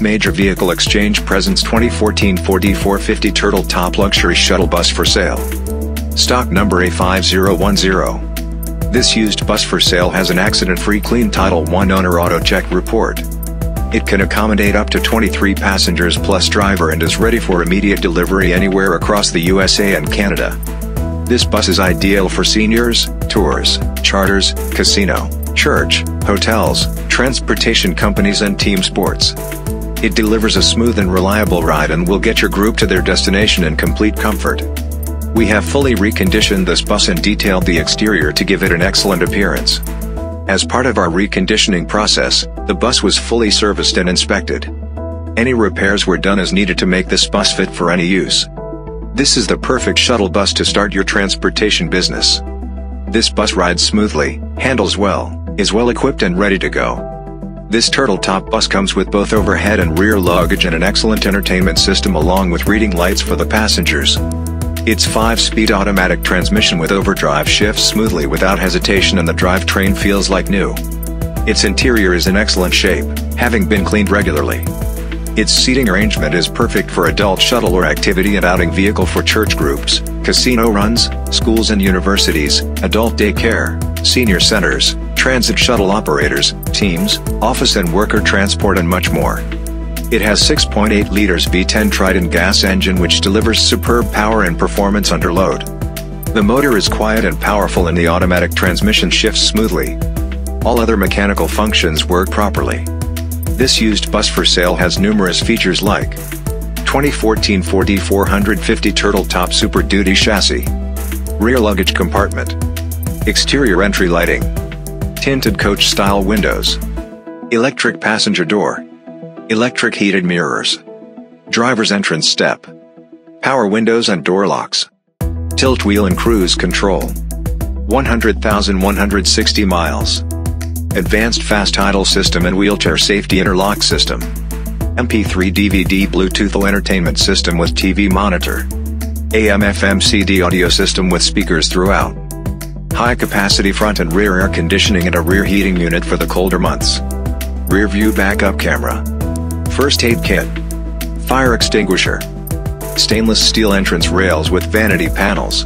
Major Vehicle Exchange presents 2014 Ford E450 Turtle Top Luxury Shuttle Bus for sale. Stock number A5010. This used bus for sale has an accident-free clean Title I owner auto check report. It can accommodate up to 23 passengers plus driver and is ready for immediate delivery anywhere across the USA and Canada. This bus is ideal for seniors, tours, charters, casino, church, hotels, transportation companies and team sports. It delivers a smooth and reliable ride and will get your group to their destination in complete comfort. We have fully reconditioned this bus and detailed the exterior to give it an excellent appearance. As part of our reconditioning process, the bus was fully serviced and inspected. Any repairs were done as needed to make this bus fit for any use. This is the perfect shuttle bus to start your transportation business. This bus rides smoothly, handles well, is well equipped and ready to go. This turtle top bus comes with both overhead and rear luggage and an excellent entertainment system along with reading lights for the passengers. Its 5-speed automatic transmission with overdrive shifts smoothly without hesitation and the drivetrain feels like new. Its interior is in excellent shape, having been cleaned regularly. Its seating arrangement is perfect for adult shuttle or activity and outing vehicle for church groups, casino runs, schools and universities, adult daycare, senior centers, transit shuttle operators, teams, office and worker transport and much more. It has 6.8 liters V10 Triton gas engine which delivers superb power and performance under load. The motor is quiet and powerful and the automatic transmission shifts smoothly. All other mechanical functions work properly. This used bus for sale has numerous features like 2014 Ford E450 Turtle Top Super Duty chassis, rear luggage compartment, exterior entry lighting, tinted coach-style windows, electric passenger door, electric heated mirrors, driver's entrance step, power windows and door locks, tilt wheel and cruise control, 100,160 miles, advanced fast idle system and wheelchair safety interlock system, MP3 DVD Bluetooth entertainment system with TV monitor, AM FM CD audio system with speakers throughout, high-capacity front and rear air conditioning and a rear heating unit for the colder months. Rear view backup camera. First aid kit. Fire extinguisher. Stainless steel entrance rails with vanity panels.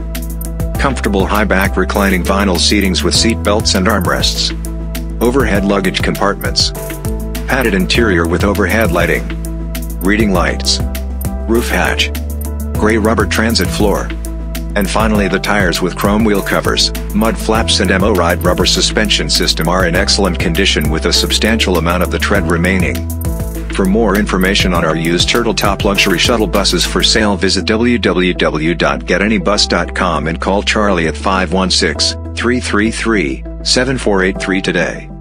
Comfortable high-back reclining vinyl seatings with seat belts and armrests. Overhead luggage compartments. Padded interior with overhead lighting. Reading lights. Roof hatch. Gray rubber transit floor. And finally the tires with chrome wheel covers, mud flaps and MOR/ryde rubber suspension system are in excellent condition with a substantial amount of the tread remaining. For more information on our used Turtle Top luxury shuttle buses for sale visit www.getanybus.com and call Charlie at 516-333-7483 today.